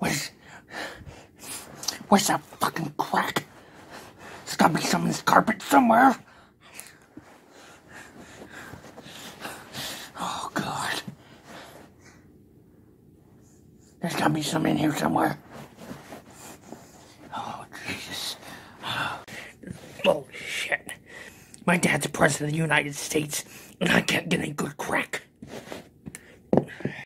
Where's where's that fucking crack? There's gotta be some in this carpet somewhere. Oh, God. There's gotta be some in here somewhere. Oh, Jesus. Oh shit. My dad's the president of the United States, and I can't get any good.